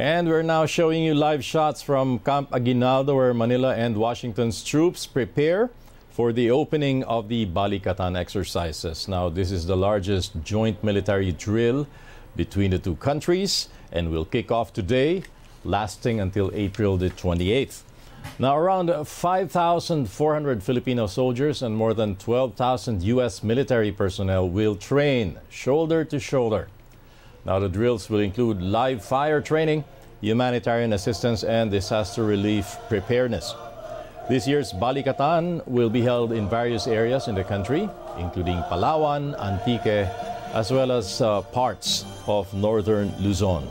And we're now showing you live shots from Camp Aguinaldo where Manila and Washington's troops prepare for the opening of the Balikatan exercises. Now, this is the largest joint military drill between the two countries and will kick off today, lasting until April the 28th. Now, around 5,400 Filipino soldiers and more than 12,000 U.S. military personnel will train shoulder to shoulder. Now, the drills will include live fire training, humanitarian assistance, and disaster relief preparedness. This year's Balikatan will be held in various areas in the country, including Palawan, Antique, as well as uh, parts of northern Luzon.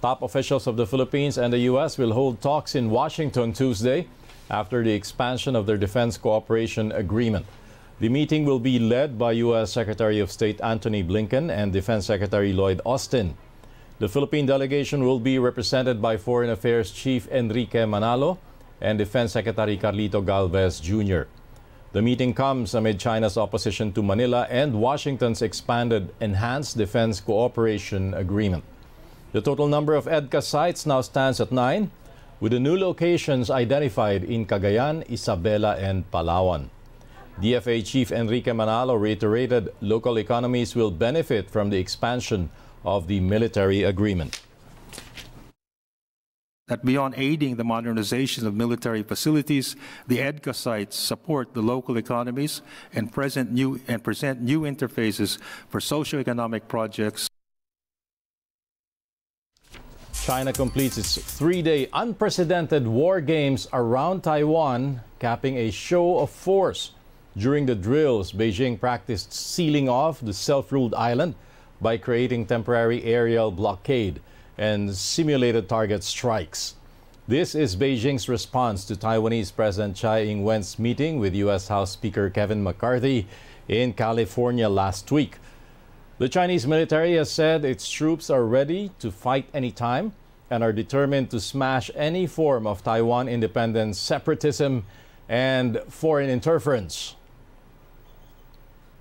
Top officials of the Philippines and the U.S. will hold talks in Washington Tuesday after the expansion of their defense cooperation agreement. The meeting will be led by U.S. Secretary of State Antony Blinken and Defense Secretary Lloyd Austin. The Philippine delegation will be represented by Foreign Affairs Chief Enrique Manalo and Defense Secretary Carlito Galvez Jr. The meeting comes amid China's opposition to Manila and Washington's expanded Enhanced Defense Cooperation Agreement. The total number of EDCA sites now stands at nine, with the new locations identified in Cagayan, Isabela, and Palawan. DFA Chief Enrique Manalo reiterated local economies will benefit from the expansion of the military agreement. That beyond aiding the modernization of military facilities, the EDCA sites support the local economies and present new and present new interfaces for socio-economic projects China completes its three day unprecedented war games around Taiwan, capping a show of force. During the drills, Beijing practiced sealing off the self ruled island by creating temporary aerial blockade and simulated target strikes. This is Beijing's response to Taiwanese President Tsai Ing wen's meeting with U.S. House Speaker Kevin McCarthy in California last week. The Chinese military has said its troops are ready to fight anytime and are determined to smash any form of Taiwan independence, separatism, and foreign interference.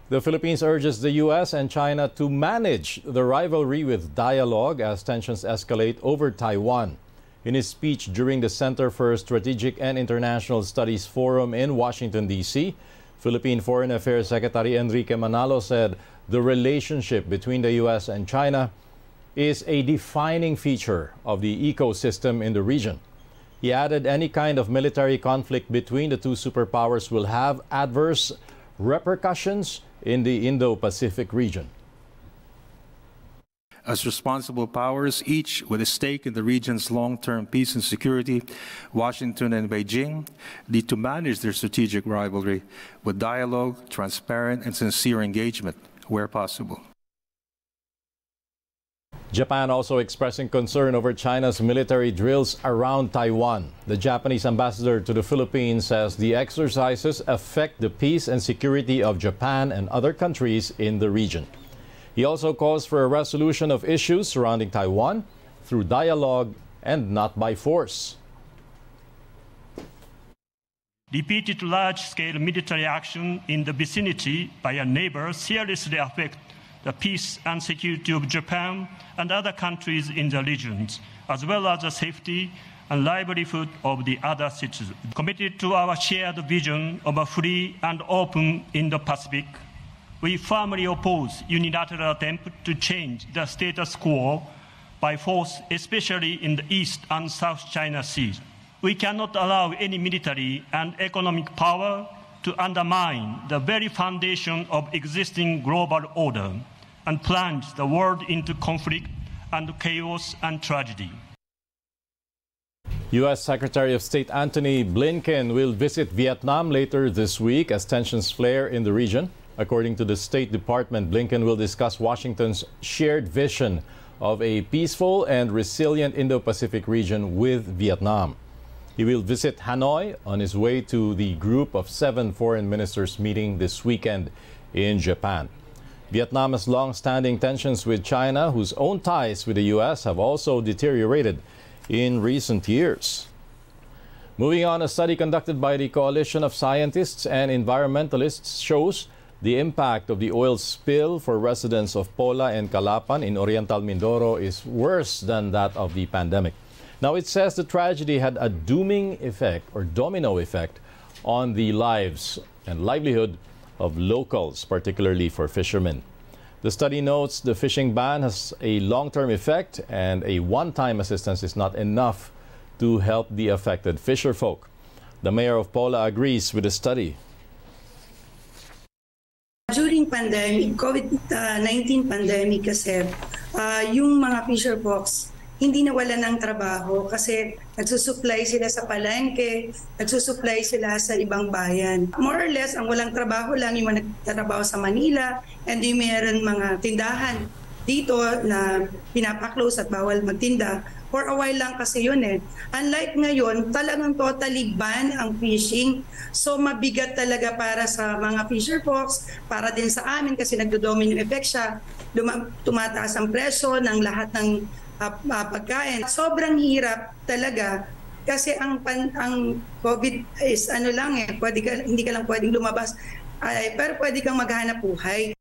The Philippines urges the U.S. and China to manage the rivalry with dialogue as tensions escalate over Taiwan. In his speech during the Center for Strategic and International Studies Forum in Washington, D.C., Philippine Foreign Affairs Secretary Enrique Manalo said the relationship between the U.S. and China is a defining feature of the ecosystem in the region. He added any kind of military conflict between the two superpowers will have adverse repercussions in the Indo Pacific region. As responsible powers, each with a stake in the region's long term peace and security, Washington and Beijing need to manage their strategic rivalry with dialogue, transparent, and sincere engagement where possible. Japan also expressing concern over China's military drills around Taiwan. The Japanese ambassador to the Philippines says the exercises affect the peace and security of Japan and other countries in the region. He also calls for a resolution of issues surrounding Taiwan through dialogue and not by force. Repeated large-scale military action in the vicinity by a neighbor seriously affect the peace and security of Japan and other countries in the region, as well as the safety and livelihood of the other citizens. Committed to our shared vision of a free and open Indo-Pacific, we firmly oppose unilateral attempt to change the status quo by force, especially in the East and South China Seas. We cannot allow any military and economic power to undermine the very foundation of existing global order and plunge the world into conflict and chaos and tragedy. U.S. Secretary of State Antony Blinken will visit Vietnam later this week as tensions flare in the region. According to the State Department, Blinken will discuss Washington's shared vision of a peaceful and resilient Indo Pacific region with Vietnam. He will visit Hanoi on his way to the group of seven foreign ministers meeting this weekend in Japan. Vietnam has long standing tensions with China, whose own ties with the U.S. have also deteriorated in recent years. Moving on, a study conducted by the Coalition of Scientists and Environmentalists shows The impact of the oil spill for residents of Pola and Calapan in Oriental Mindoro is worse than that of the pandemic. Now, it says the tragedy had a dooming effect or domino effect on the lives and livelihood of locals, particularly for fishermen. The study notes the fishing ban has a long term effect and a one time assistance is not enough to help the affected fisher folk. The mayor of Pola agrees with the study. During pandemic, COVID-19 pandemic kasi, ah, yung mga fisher folks hindi nawala ng trabaho kasi nagsusupply sila sa palengke, nagsusupply sila sa ibang bayan. More or less, ang walang trabaho lang yung mga nagtatrabaho sa Manila and yung meron mga tindahan dito na pinapaklose at bawal magtinda. For a while lang kasi yun eh. Unlike ngayon, talagang totally ban ang fishing. So mabigat talaga para sa mga fisher folks, para din sa amin kasi nagdo-domino effect siya. Luma- tumataas ang presyo ng lahat ng ah, ah, pagkain. Sobrang hirap talaga kasi ang pan, ang COVID is ano lang eh, pwede ka, hindi ka lang pwedeng lumabas. Ay, pero pwede kang maghanap buhay.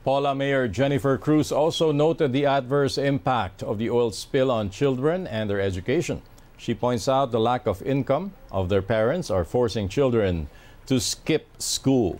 Paula Mayor Jennifer Cruz also noted the adverse impact of the oil spill on children and their education. She points out the lack of income of their parents are forcing children to skip school.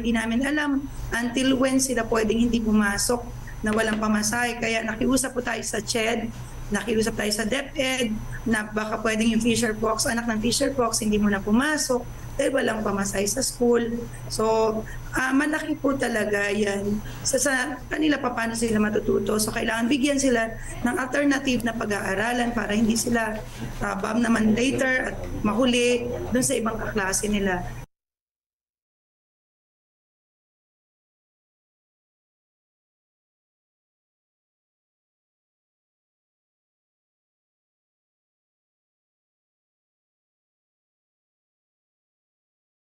Hindi namin alam until when sila pwedeng hindi pumasok na walang pamasahe. Kaya nakiusap po tayo sa CHED, nakiusap tayo sa DepEd na baka pwedeng yung Fisher Fox, anak ng Fisher Fox, hindi mo na pumasok dahil walang pamasahe sa school. So, ah, malaki po talaga yan sa, sa kanila pa paano sila matututo. So, kailangan bigyan sila ng alternative na pag-aaralan para hindi sila uh, naman later at mahuli dun sa ibang kaklase nila.